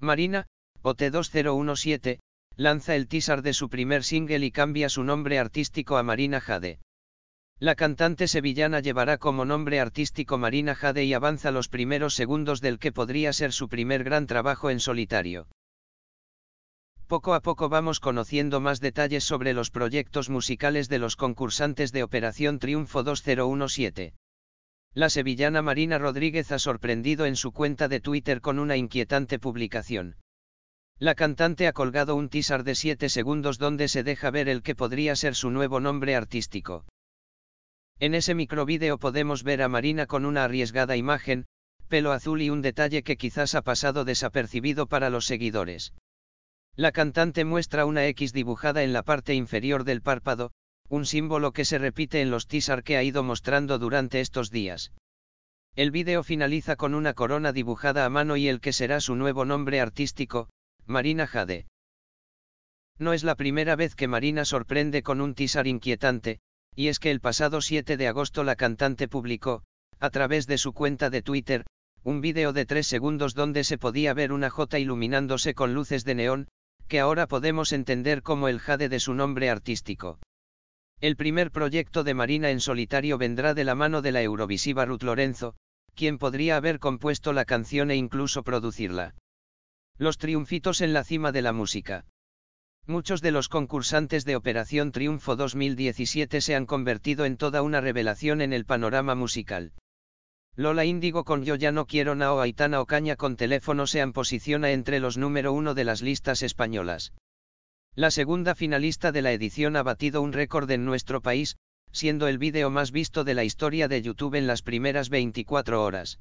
Marina, OT2017, lanza el teaser de su primer single y cambia su nombre artístico a Marina Jade. La cantante sevillana llevará como nombre artístico Marina Jade y avanza los primeros segundos del que podría ser su primer gran trabajo en solitario. Poco a poco vamos conociendo más detalles sobre los proyectos musicales de los concursantes de Operación Triunfo 2017. La sevillana Marina Rodríguez ha sorprendido en su cuenta de Twitter con una inquietante publicación. La cantante ha colgado un teaser de 7 segundos donde se deja ver el que podría ser su nuevo nombre artístico. En ese microvídeo podemos ver a Marina con una arriesgada imagen, pelo azul y un detalle que quizás ha pasado desapercibido para los seguidores. La cantante muestra una X dibujada en la parte inferior del párpado, un símbolo que se repite en los teaser que ha ido mostrando durante estos días. El vídeo finaliza con una corona dibujada a mano y el que será su nuevo nombre artístico, Marina Jade. No es la primera vez que Marina sorprende con un teaser inquietante, y es que el pasado 7 de agosto la cantante publicó, a través de su cuenta de Twitter, un vídeo de 3 segundos donde se podía ver una J iluminándose con luces de neón, que ahora podemos entender como el jade de su nombre artístico. El primer proyecto de Marina en solitario vendrá de la mano de la Eurovisiva Ruth Lorenzo, quien podría haber compuesto la canción e incluso producirla. Los triunfitos en la cima de la música. Muchos de los concursantes de Operación Triunfo 2017 se han convertido en toda una revelación en el panorama musical. Lola Índigo con Yo ya no quiero Nao Aitana Ocaña con teléfono se posiciona entre los número uno de las listas españolas. La segunda finalista de la edición ha batido un récord en nuestro país, siendo el vídeo más visto de la historia de YouTube en las primeras 24 horas.